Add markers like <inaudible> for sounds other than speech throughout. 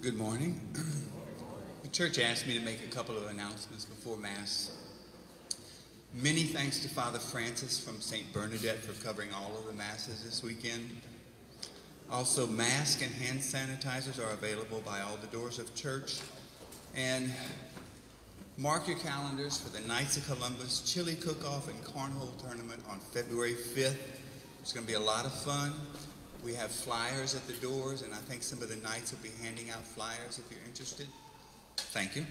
Good morning. <clears throat> The church asked me to make a couple of announcements before Mass. Many thanks to Father Francis from St. Bernadette for covering all of the Masses this weekend. Also, mask and hand sanitizers are available by all the doors of church. And mark your calendars for the Knights of Columbus Chili Cook-Off and Cornhole Tournament on February 5th. It's going to be a lot of fun. We have flyers at the doors, and I think some of the knights will be handing out flyers if you're interested. Thank you.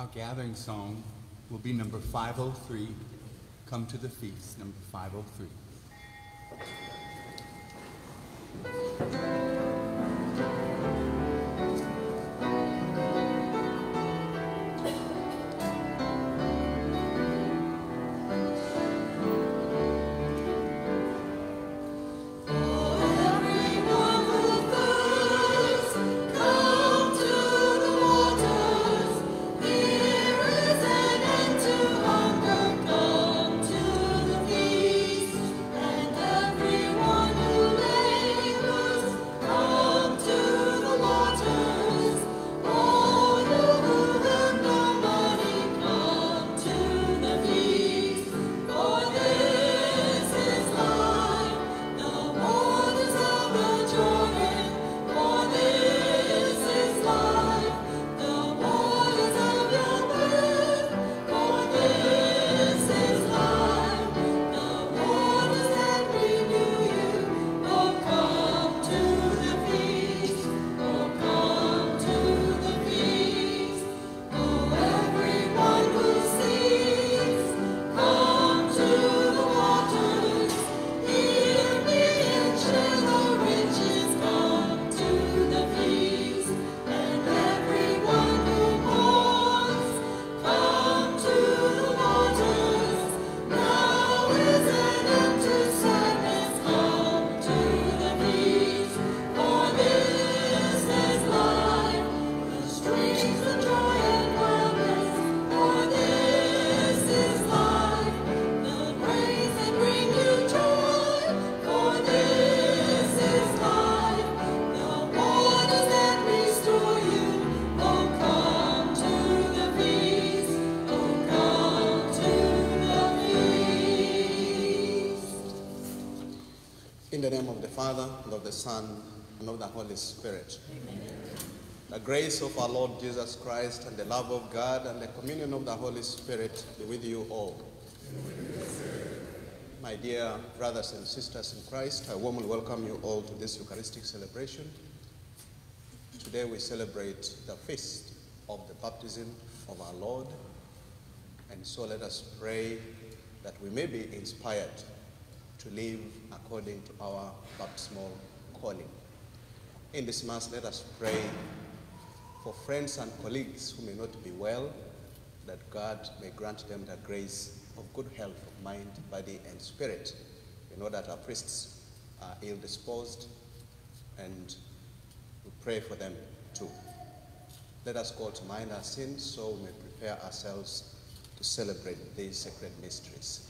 Our gathering song will be number 503, Come to the Feast, number 503. Father, and of the Son, and of the Holy Spirit. Amen. The grace of our Lord Jesus Christ, and the love of God, and the communion of the Holy Spirit be with you all. My dear brothers and sisters in Christ, I warmly welcome you all to this Eucharistic celebration. Today we celebrate the feast of the baptism of our Lord. And so let us pray that we may be inspired to live according to our baptismal calling. In this Mass, let us pray for friends and colleagues who may not be well, that God may grant them the grace of good health of mind, body, and spirit. We know that our priests are ill disposed, and we pray for them too. Let us call to mind our sins so we may prepare ourselves to celebrate these sacred mysteries.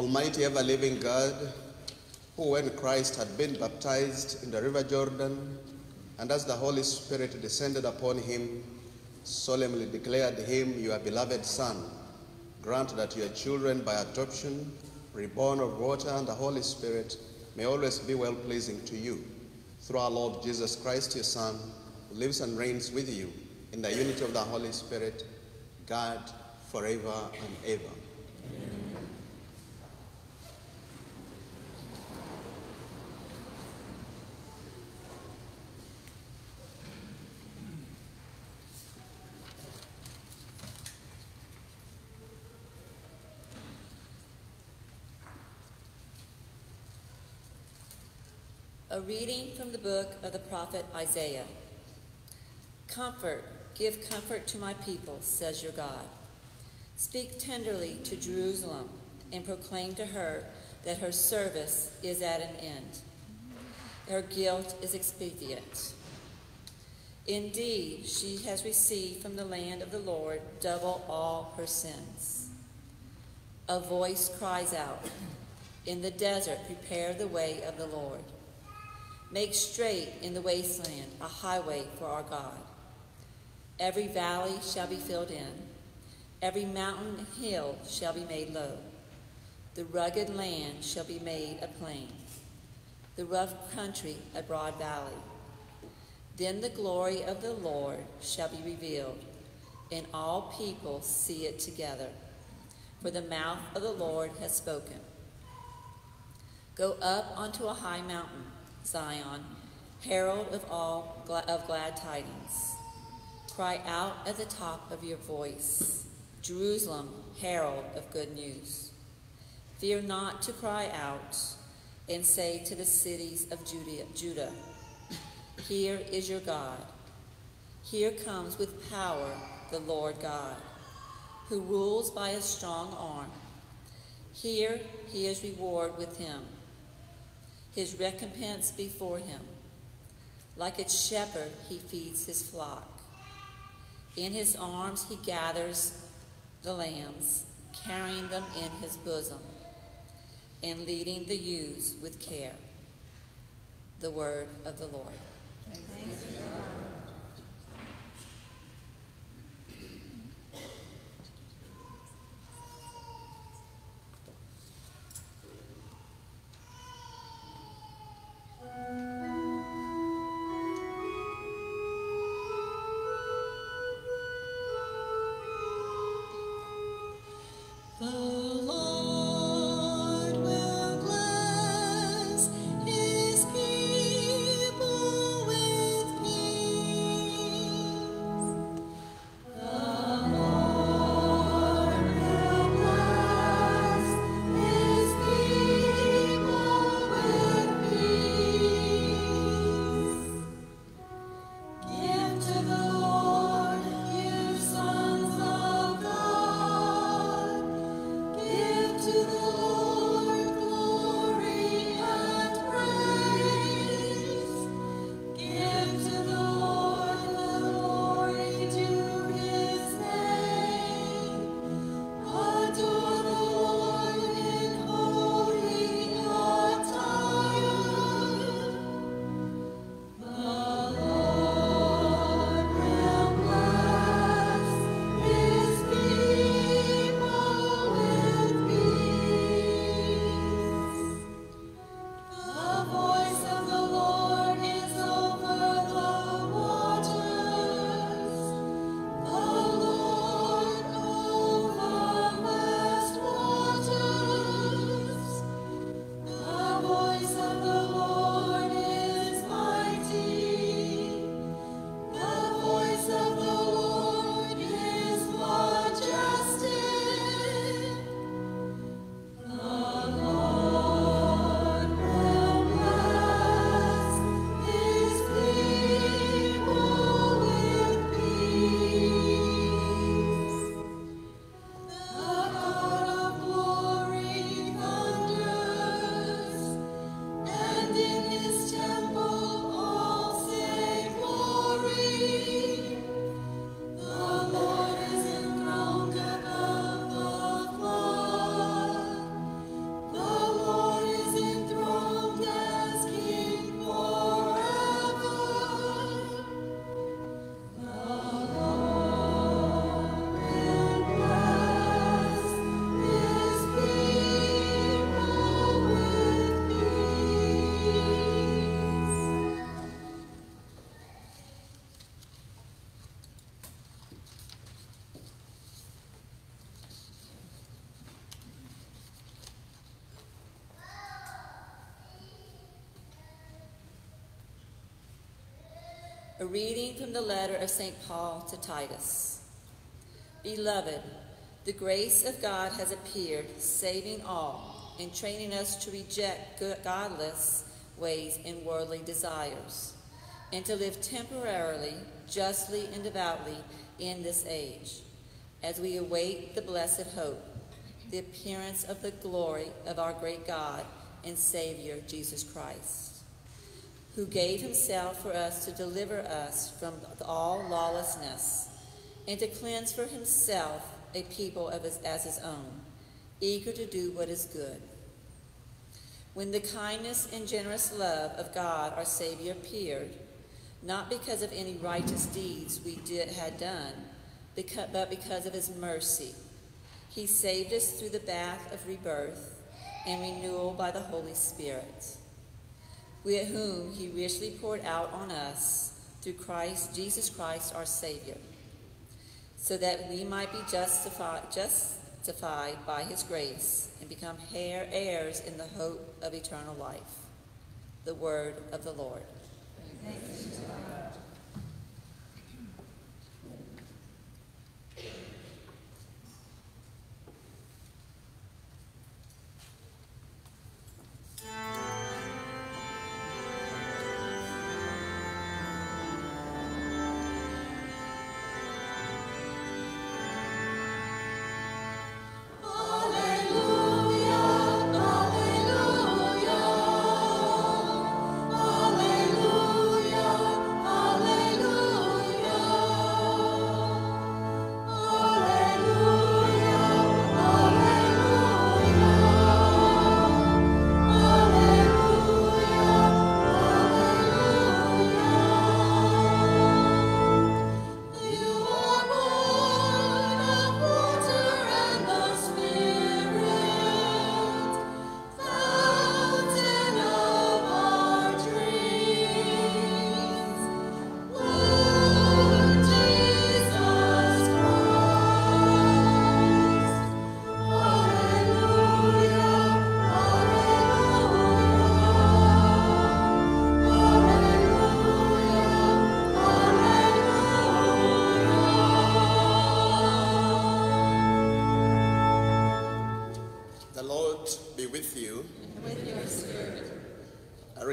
Almighty ever living God, who when Christ had been baptized in the river Jordan, and as the Holy Spirit descended upon him, solemnly declared him your beloved Son, grant that your children by adoption, reborn of water and the Holy Spirit, may always be well pleasing to you. Through our Lord Jesus Christ, your Son, who lives and reigns with you in the unity of the Holy Spirit, God, forever and ever. A reading from the book of the prophet Isaiah. Comfort, give comfort to my people, says your God. Speak tenderly to Jerusalem and proclaim to her that her service is at an end. Her guilt is expedient. Indeed, she has received from the land of the Lord double all her sins. A voice cries out, In the desert, prepare the way of the Lord. Make straight in the wasteland a highway for our God. Every valley shall be filled in, every mountain and hill shall be made low. The rugged land shall be made a plain, the rough country a broad valley. Then the glory of the Lord shall be revealed, and all people see it together. For the mouth of the Lord has spoken. Go up onto a high mountain Zion, herald of all of glad tidings. Cry out at the top of your voice, Jerusalem, herald of good news. Fear not to cry out and say to the cities of Judah, Here is your God. Here comes with power the Lord God, who rules by a strong arm. Here he is reward with him his recompense before him. Like a shepherd, he feeds his flock. In his arms, he gathers the lambs, carrying them in his bosom, and leading the ewes with care. The word of the Lord. A reading from the letter of St. Paul to Titus. Beloved, the grace of God has appeared, saving all, and training us to reject godless ways and worldly desires, and to live temporarily, justly, and devoutly in this age, as we await the blessed hope, the appearance of the glory of our great God and Savior, Jesus Christ, who gave himself for us to deliver us from all lawlessness and to cleanse for himself a people of his, as his own, eager to do what is good. When the kindness and generous love of God our Savior appeared, not because of any righteous deeds we did, had done, because, but because of his mercy, he saved us through the bath of rebirth and renewal by the Holy Spirit, with whom he richly poured out on us through Christ, Jesus Christ our Savior, so that we might be justified, justified by his grace and become heirs in the hope of eternal life. The word of the Lord.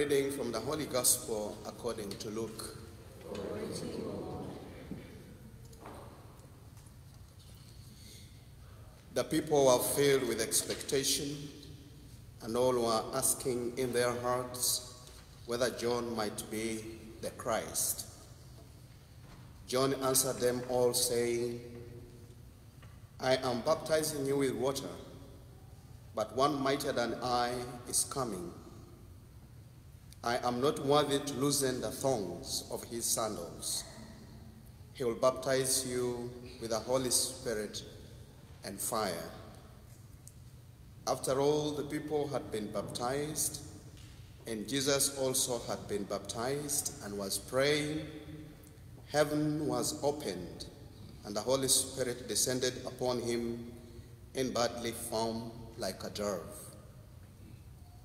Holy Gospel according to Luke. The people were filled with expectation, and all were asking in their hearts whether John might be the Christ. John answered them all, saying, I am baptizing you with water, but one mightier than I is coming I am not worthy to loosen the thongs of his sandals. He will baptize you with the Holy Spirit and fire. After all the people had been baptized, and Jesus also had been baptized and was praying, heaven was opened, and the Holy Spirit descended upon him in bodily form like a dove.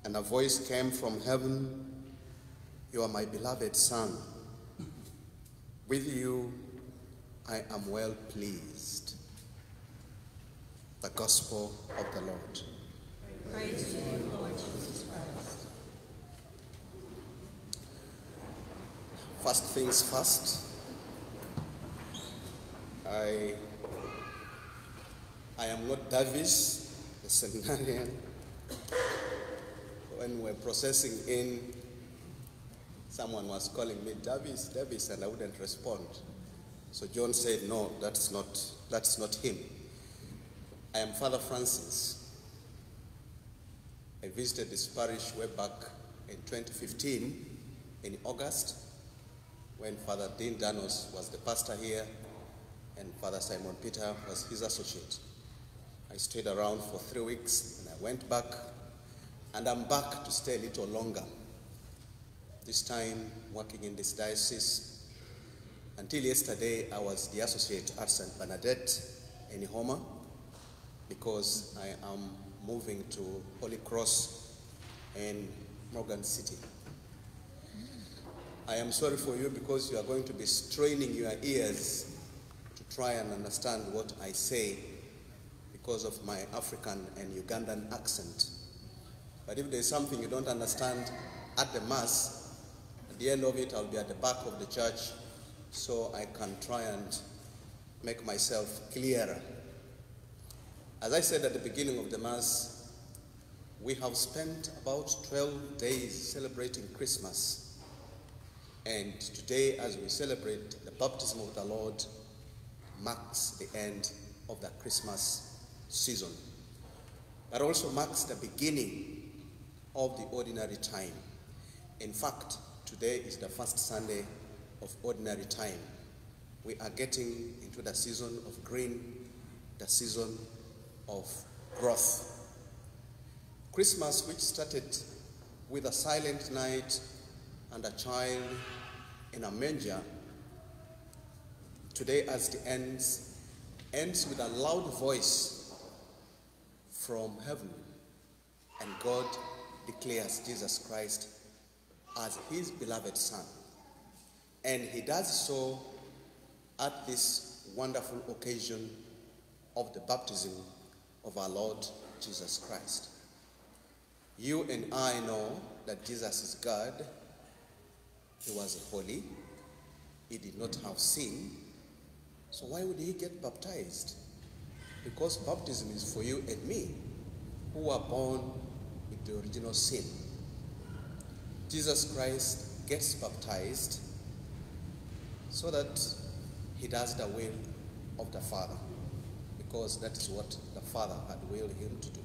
And a voice came from heaven you are my beloved Son. With you I am well pleased. The Gospel of the Lord. Praise to you, Lord Jesus Christ. First things first, I, I am not Davis, the seminarian. When we're processing in Someone was calling me, Davis, Davis, and I wouldn't respond. So John said, no, that's not, that's not him. I am Father Francis. I visited this parish way back in 2015 in August when Father Dean Danos was the pastor here and Father Simon Peter was his associate. I stayed around for three weeks and I went back and I'm back to stay a little longer this time working in this diocese. Until yesterday, I was the associate at St. Bernadette in Houma because I am moving to Holy Cross in Morgan City. I am sorry for you because you are going to be straining your ears to try and understand what I say because of my African and Ugandan accent. But if there's something you don't understand at the Mass, at the end of it, I'll be at the back of the church so I can try and make myself clearer. As I said at the beginning of the Mass, we have spent about 12 days celebrating Christmas. And today, as we celebrate the baptism of the Lord, marks the end of the Christmas season, but also marks the beginning of the ordinary time. In fact, today is the first Sunday of ordinary time. We are getting into the season of green, the season of growth. Christmas, which started with a silent night and a child in a manger, today as the ends, ends with a loud voice from heaven. And God declares Jesus Christ as his beloved Son. And he does so at this wonderful occasion of the baptism of our Lord Jesus Christ. You and I know that Jesus is God. He was holy. He did not have sin. So why would he get baptized? Because baptism is for you and me who are born with the original sin. Jesus Christ gets baptized so that he does the will of the Father because that is what the Father had willed him to do.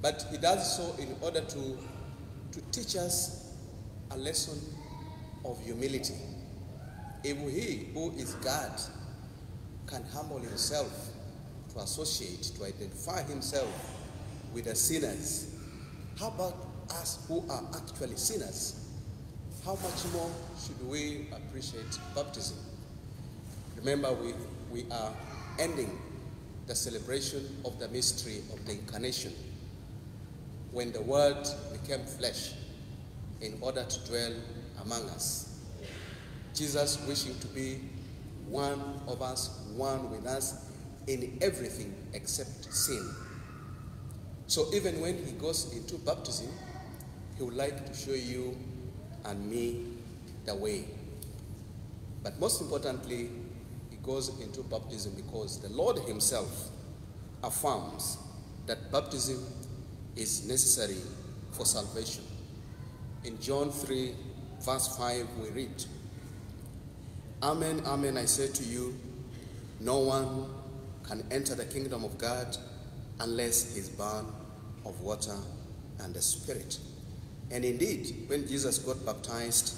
But he does so in order to, to teach us a lesson of humility. If he, who is God, can humble himself to associate, to identify himself with the sinners, how about us who are actually sinners? How much more should we appreciate baptism? Remember, we, we are ending the celebration of the mystery of the incarnation when the word became flesh in order to dwell among us. Jesus wishing to be one of us, one with us in everything except sin. So even when he goes into baptism, he would like to show you and me the way. But most importantly, he goes into baptism because the Lord Himself affirms that baptism is necessary for salvation. In John 3, verse 5, we read, Amen, amen, I say to you, no one can enter the kingdom of God unless he's born of water and the Spirit. And indeed, when Jesus got baptized,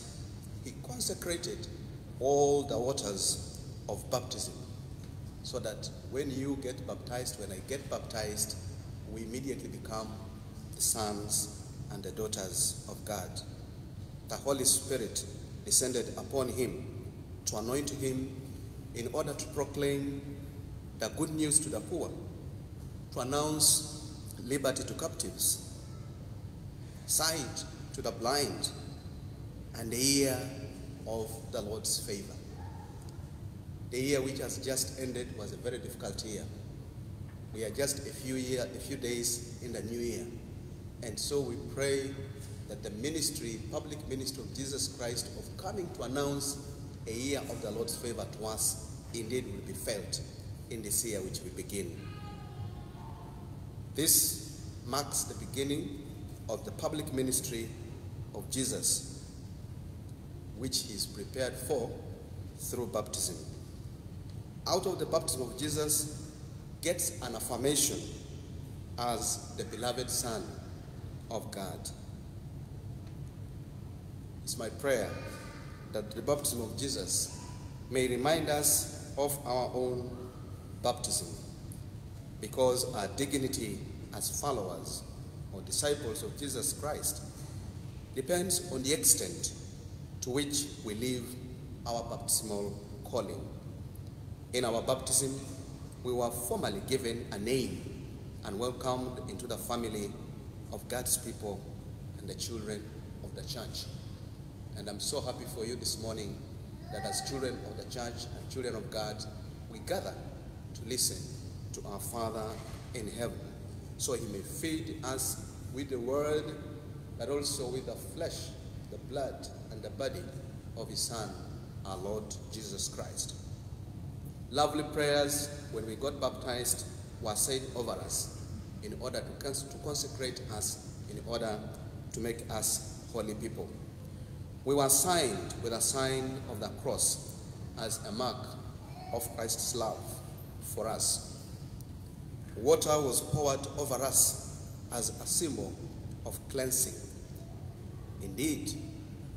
he consecrated all the waters of baptism. So that when you get baptized, when I get baptized, we immediately become the sons and the daughters of God. The Holy Spirit descended upon him to anoint him in order to proclaim the good news to the poor, to announce liberty to captives, sight to the blind, and the ear of the Lord's favor. The year which has just ended was a very difficult year. We are just a few year, a few days in the new year. And so we pray that the ministry, public ministry of Jesus Christ of coming to announce a year of the Lord's favor to us indeed will be felt in this year which we begin. This marks the beginning of the public ministry of Jesus, which is prepared for through baptism out of the baptism of Jesus gets an affirmation as the beloved Son of God. It's my prayer that the baptism of Jesus may remind us of our own baptism because our dignity as followers disciples of Jesus Christ depends on the extent to which we live our baptismal calling. In our baptism, we were formally given a name and welcomed into the family of God's people and the children of the church. And I'm so happy for you this morning that as children of the church and children of God, we gather to listen to our Father in heaven so he may feed us with the word, but also with the flesh, the blood, and the body of his Son, our Lord Jesus Christ. Lovely prayers when we got baptized were said over us in order to, to consecrate us, in order to make us holy people. We were signed with a sign of the cross as a mark of Christ's love for us. Water was poured over us as a symbol of cleansing. Indeed,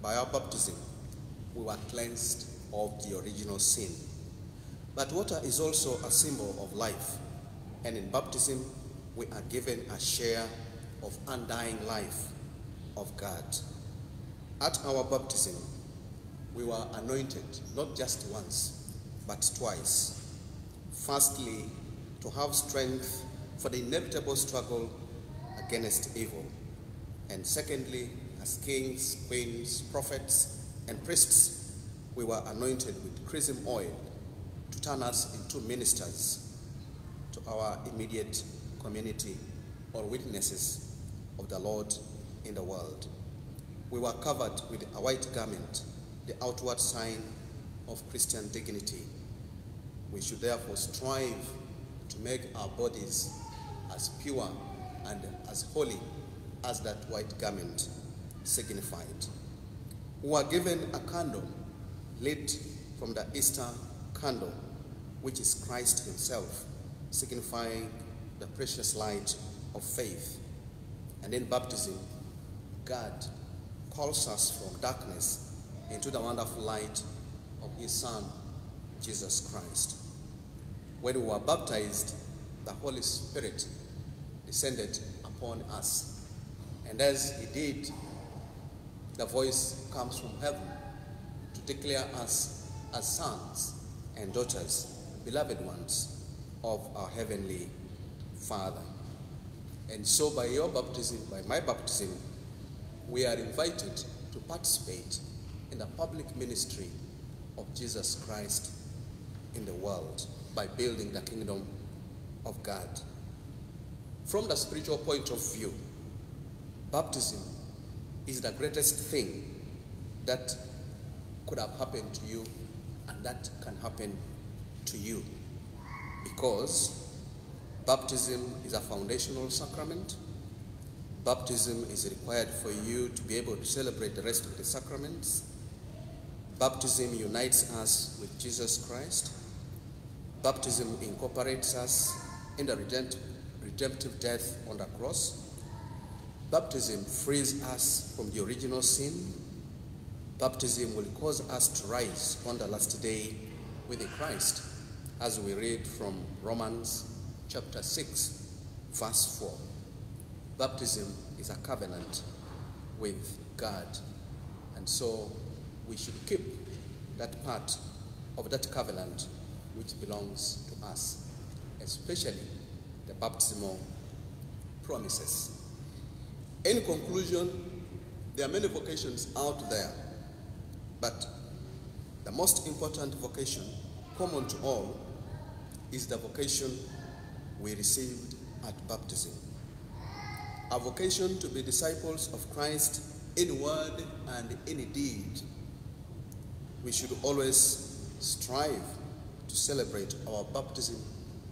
by our baptism, we were cleansed of the original sin. But water is also a symbol of life, and in baptism, we are given a share of undying life of God. At our baptism, we were anointed not just once, but twice. Firstly, to have strength for the inevitable struggle against evil. And secondly, as kings, queens, prophets, and priests, we were anointed with chrism oil to turn us into ministers to our immediate community or witnesses of the Lord in the world. We were covered with a white garment, the outward sign of Christian dignity. We should therefore strive to make our bodies as pure and as holy as that white garment signified. We were given a candle lit from the Easter candle, which is Christ Himself, signifying the precious light of faith. And in baptism, God calls us from darkness into the wonderful light of His Son, Jesus Christ. When we were baptized, the Holy Spirit descended upon us. And as He did, the voice comes from heaven to declare us as sons and daughters, beloved ones of our Heavenly Father. And so, by your baptism, by my baptism, we are invited to participate in the public ministry of Jesus Christ in the world by building the kingdom of God. From the spiritual point of view, baptism is the greatest thing that could have happened to you and that can happen to you because baptism is a foundational sacrament. Baptism is required for you to be able to celebrate the rest of the sacraments. Baptism unites us with Jesus Christ. Baptism incorporates us in the redempt- redemptive death on the cross. Baptism frees us from the original sin. Baptism will cause us to rise on the last day with Christ, as we read from Romans chapter 6, verse 4. Baptism is a covenant with God, and so we should keep that part of that covenant which belongs to us, especially baptismal promises. In conclusion, there are many vocations out there, but the most important vocation, common to all, is the vocation we received at baptism. A vocation to be disciples of Christ in word and in deed. We should always strive to celebrate our baptism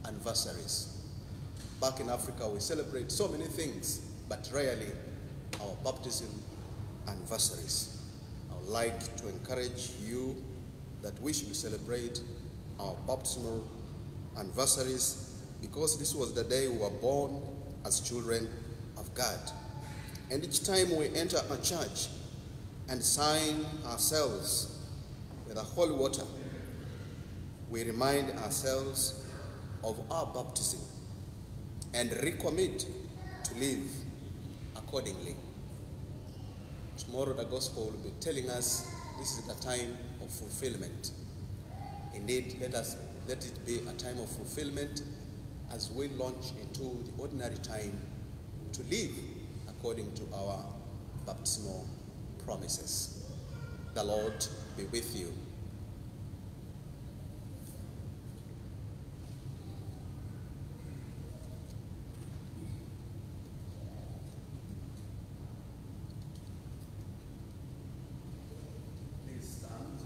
anniversaries. Back in Africa, we celebrate so many things, but rarely our baptism anniversaries. I would like to encourage you that we should celebrate our baptismal anniversaries because this was the day we were born as children of God. And each time we enter a church and sign ourselves with the holy water, we remind ourselves of our baptism and recommit to live accordingly. Tomorrow, the gospel will be telling us this is the time of fulfillment. Indeed, let us let it be a time of fulfillment as we launch into the ordinary time to live according to our baptismal promises. The Lord be with you. Please stand.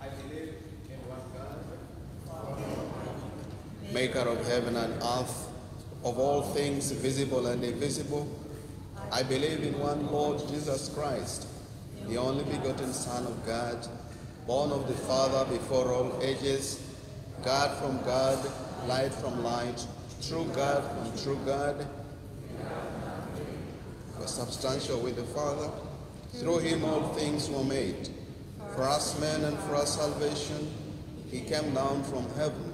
I believe in one God, maker of heaven and earth, of all things visible and invisible. I believe in one Lord Jesus Christ, the only begotten Son of God, born of the Father before all ages, God from God, light from light, true God from true God, consubstantial with the Father. Through him all things were made. For us men and for our salvation, he came down from heaven,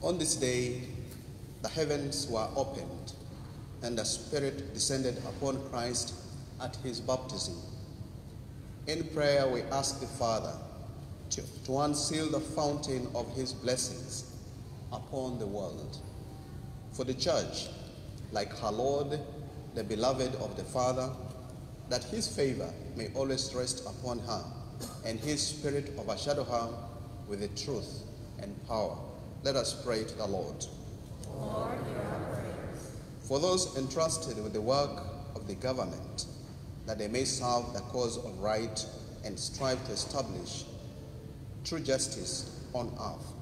On this day, the heavens were opened, and the Spirit descended upon Christ at his baptism. In prayer, we ask the Father to, to unseal the fountain of his blessings upon the world. For the church, like her Lord, the beloved of the Father, that his favor may always rest upon her, and his spirit overshadow her with the truth and power. Let us pray to the Lord. Lord. For those entrusted with the work of the government, that they may serve the cause of right and strive to establish true justice on earth.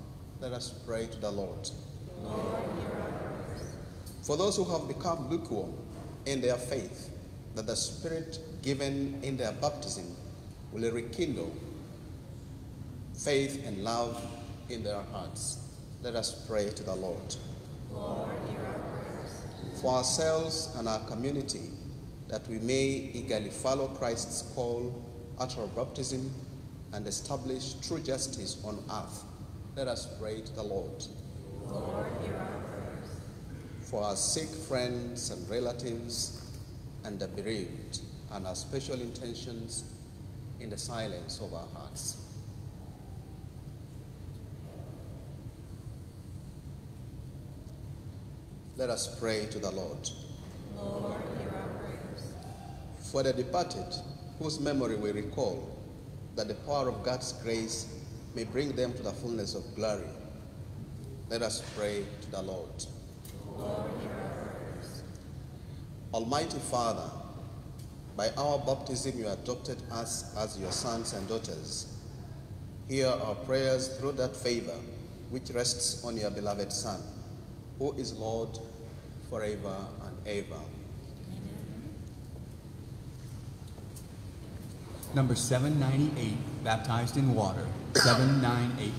Let us pray to the Lord. Lord. For those who have become lukewarm in their faith, that the Spirit given in their baptism will rekindle faith and love in their hearts. Let us pray to the Lord. Lord, hear our prayers. For ourselves and our community, that we may eagerly follow Christ's call at our baptism and establish true justice on earth. Let us pray to the Lord. Lord, hear our prayers. For our sick friends and relatives and the bereaved, and our special intentions in the silence of our hearts. Let us pray to the Lord. Lord, hear our prayers. For the departed, whose memory we recall, that the power of God's grace may bring them to the fullness of glory. Let us pray to the Lord. Lord, hear our prayers. Almighty Father, by our baptism you adopted us as your sons and daughters. Hear our prayers through that favor which rests on your beloved Son, who is Lord forever and ever. Number 798, baptized in water. 798.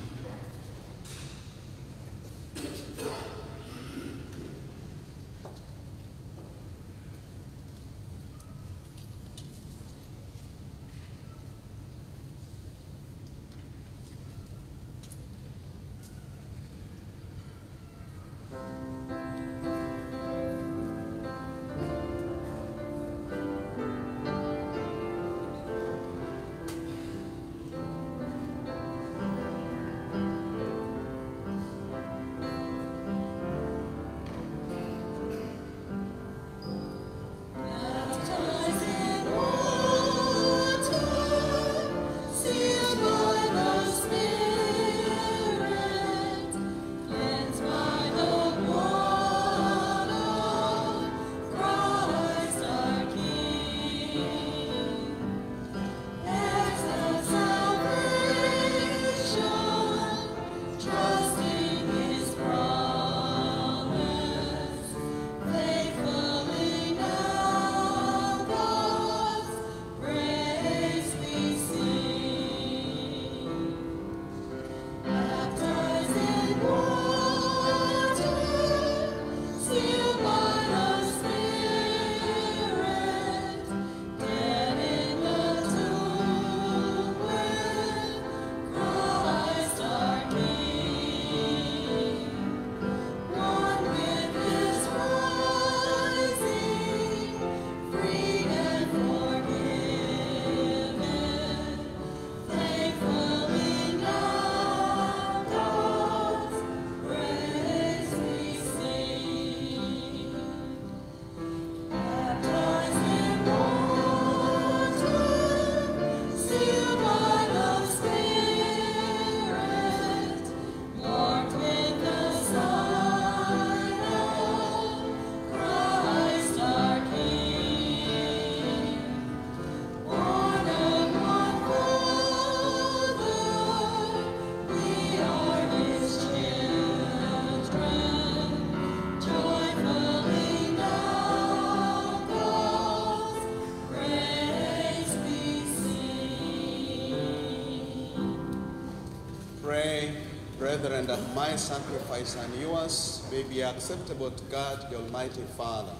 Brethren, that my sacrifice and yours may be acceptable to God, the Almighty Father.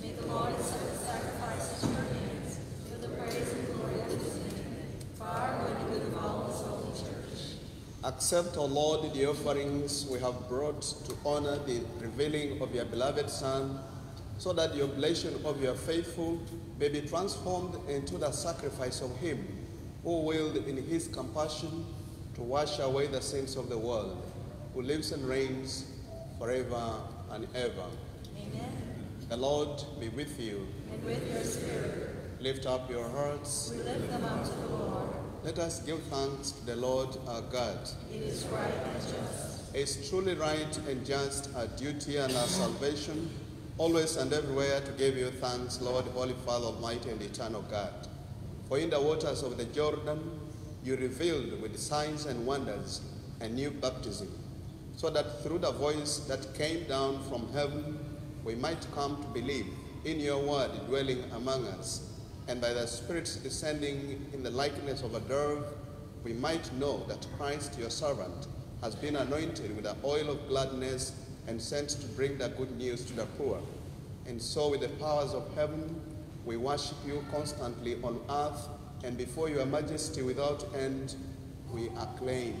May the Lord accept the sacrifices of your hands for the praise and glory of his name, for our good and good of all his holy church. Accept, O Lord, the offerings we have brought to honor the revealing of your beloved Son, so that the oblation of your faithful may be transformed into the sacrifice of him who willed in his compassion to wash away the sins of the world, who lives and reigns forever and ever. Amen. The Lord be with you. And with your spirit, Lift up your hearts. we lift them up to the Lord. Let us give thanks to the Lord our God. It is right and just. It's truly right and just our duty and our salvation, always and everywhere to give you thanks, Lord, Holy Father, Almighty and Eternal God. For in the waters of the Jordan, you revealed with signs and wonders a new baptism, so that through the voice that came down from heaven, we might come to believe in your word dwelling among us, and by the Spirit's descending in the likeness of a dove, we might know that Christ, your servant, has been anointed with the oil of gladness and sent to bring the good news to the poor. And so, with the powers of heaven, we worship you constantly on earth, and before your majesty without end, we acclaim.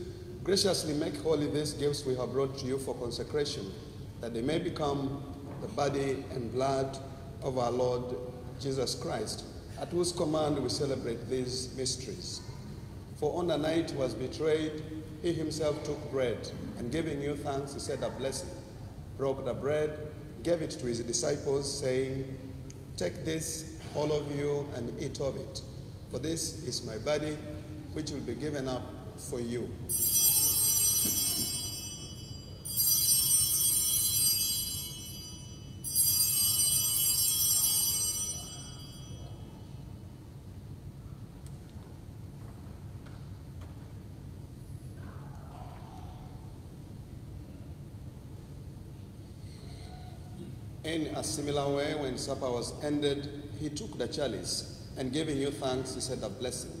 graciously make holy these gifts we have brought to you for consecration, that they may become the body and blood of our Lord Jesus Christ, at whose command we celebrate these mysteries. For on the night he was betrayed, he himself took bread, and giving you thanks, he said a blessing, broke the bread, gave it to his disciples, saying, Take this, all of you, and eat of it. For this is my body, which will be given up for you. In a similar way, when supper was ended, he took the chalice, and giving you thanks, he said a blessing,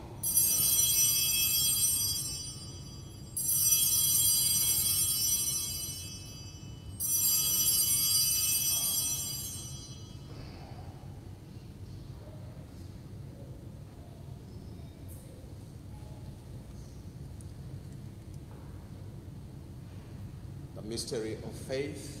Of faith.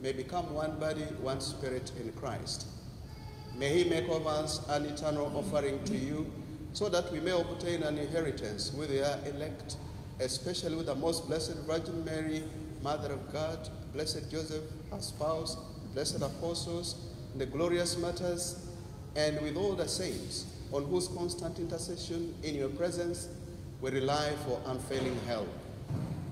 may become one body, one spirit in Christ. May he make of us an eternal offering to you so that we may obtain an inheritance with your elect, especially with the most blessed Virgin Mary, Mother of God, blessed Joseph, our spouse, blessed apostles, the glorious martyrs, and with all the saints, on whose constant intercession in your presence we rely for unfailing help.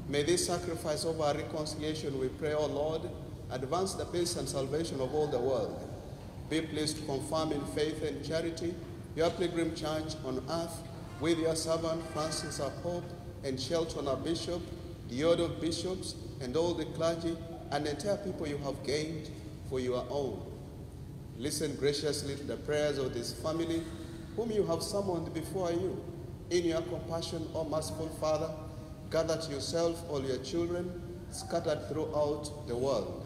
May this sacrifice of our reconciliation, we pray, O Lord, advance the peace and salvation of all the world. Be pleased to confirm in faith and charity your pilgrim church on earth with your servant Francis our Pope and Shelton our Bishop, the order of bishops, and all the clergy and entire people you have gained for your own. Listen graciously to the prayers of this family, whom you have summoned before you. In your compassion, O merciful Father, gather to yourself all your children scattered throughout the world.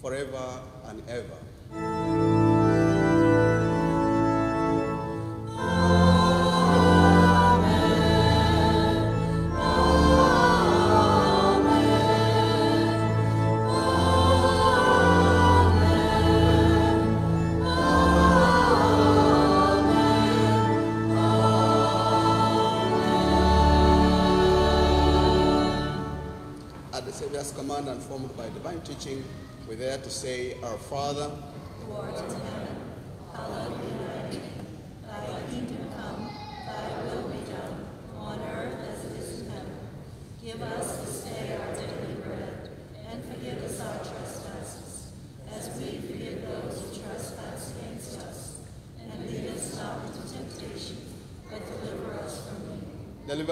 forever and ever. At the Savior's command and formed by divine teaching, we're there to say, Our Father, art in heaven, hallowed be thy name. Thy kingdom come, thy will be done, on earth as it is in heaven. Give us this day our daily bread, and forgive us our trespasses, as we forgive those who trespass against us. And lead us not into temptation, but deliver us from evil. Deliver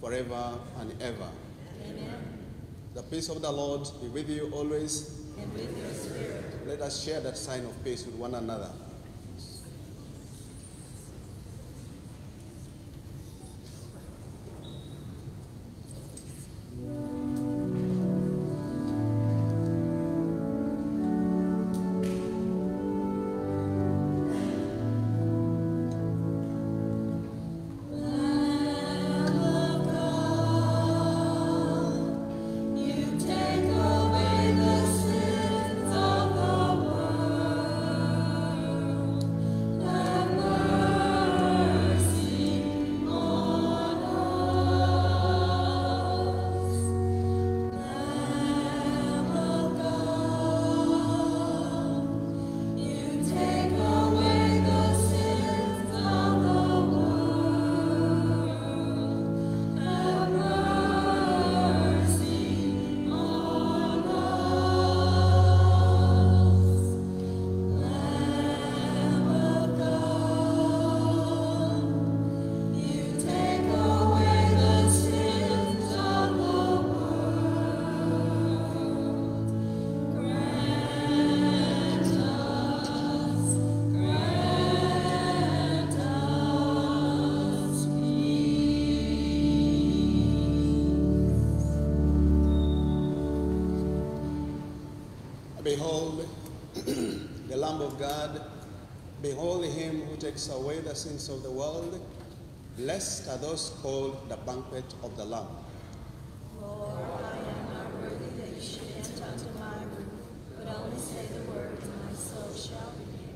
forever and ever. Amen. The peace of the Lord be with you always. And with your spirit. Let us share that sign of peace with one another. Behold, <clears throat> the Lamb of God. Behold him who takes away the sins of the world. Blessed are those called the banquet of the Lamb. Lord, I am not worthy that you should enter my but only say the words, and my soul shall be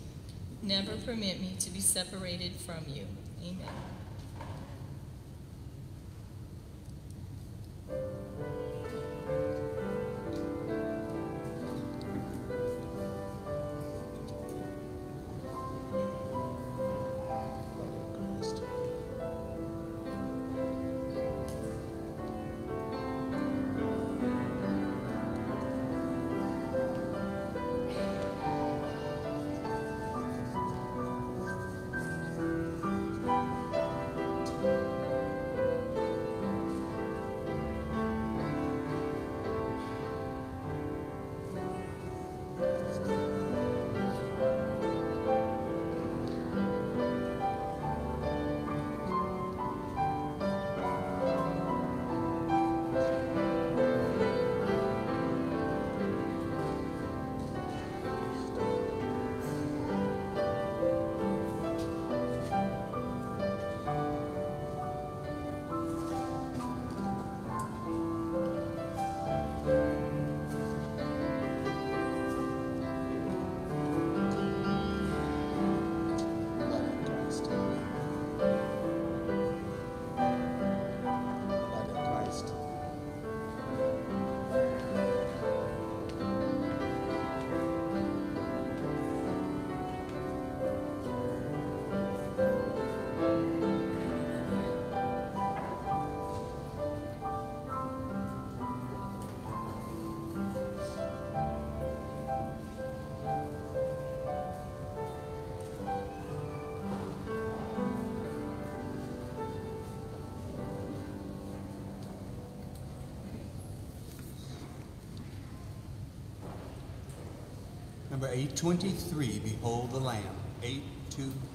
Never permit me to be separated from you. Amen. Christ. Number 823, Behold the Lamb. 823.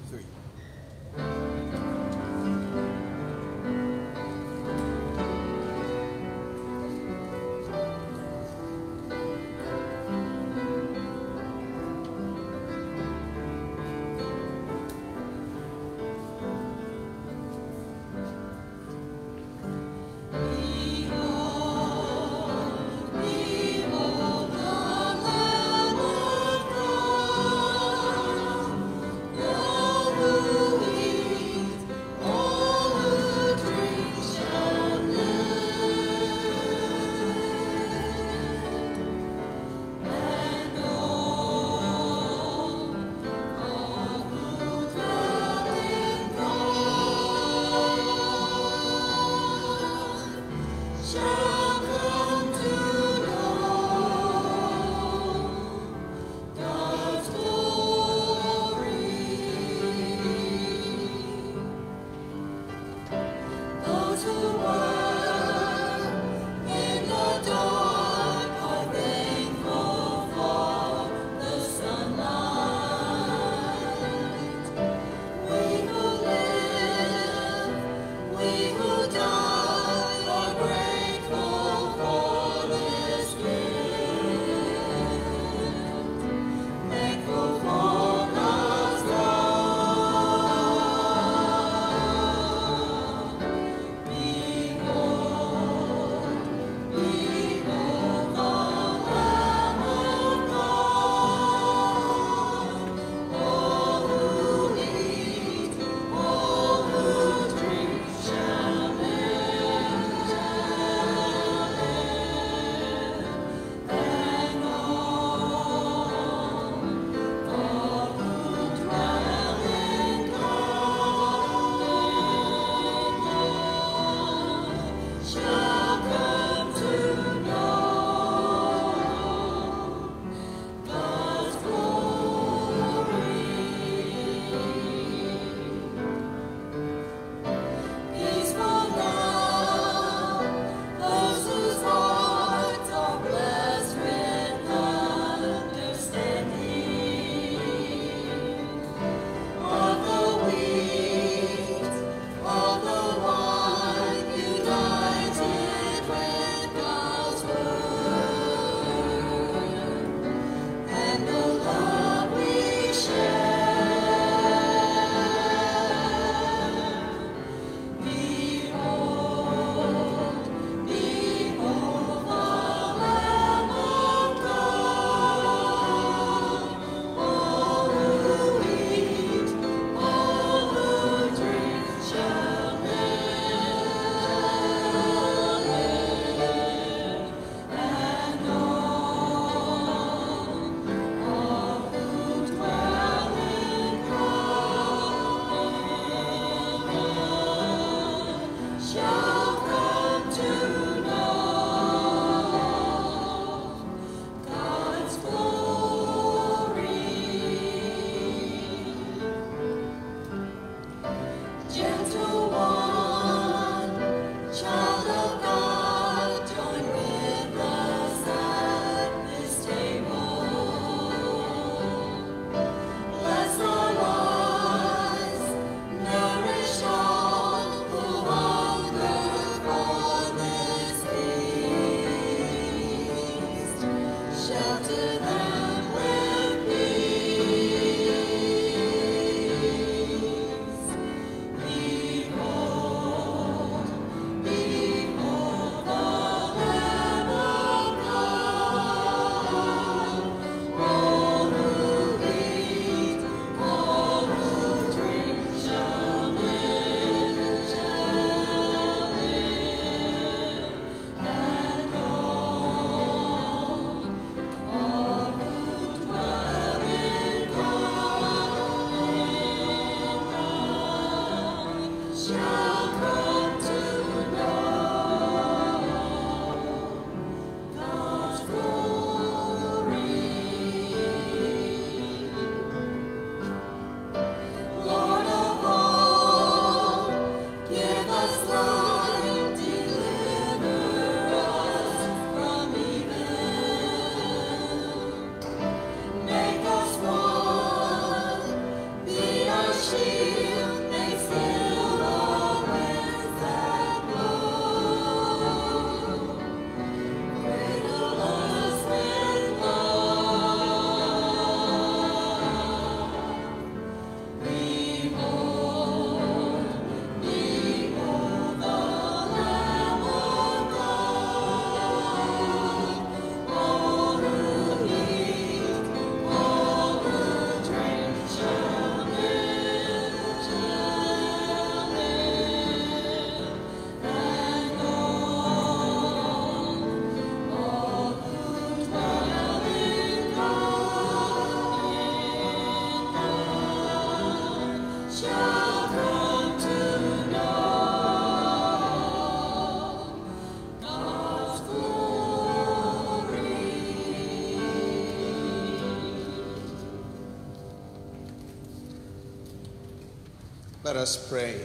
Let us pray.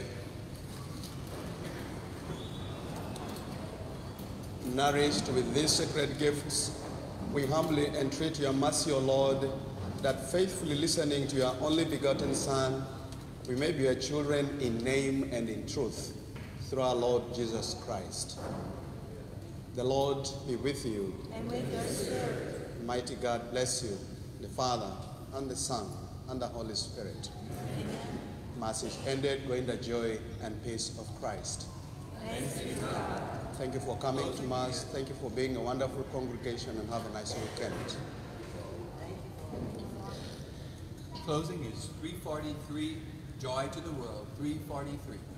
Nourished with these sacred gifts, we humbly entreat your mercy, O Lord, that faithfully listening to your only begotten Son, we may be your children in name and in truth, through our Lord Jesus Christ. The Lord be with you. And with your spirit. Mighty God bless you, the Father, and the Son, and the Holy Spirit. Is ended. Go in the joy and peace of Christ. Thank you for coming to Mass. Thank you for being a wonderful congregation and have a nice weekend. Closing is 343, Joy to the World, 343.